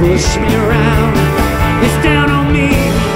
push me around. It's down on me.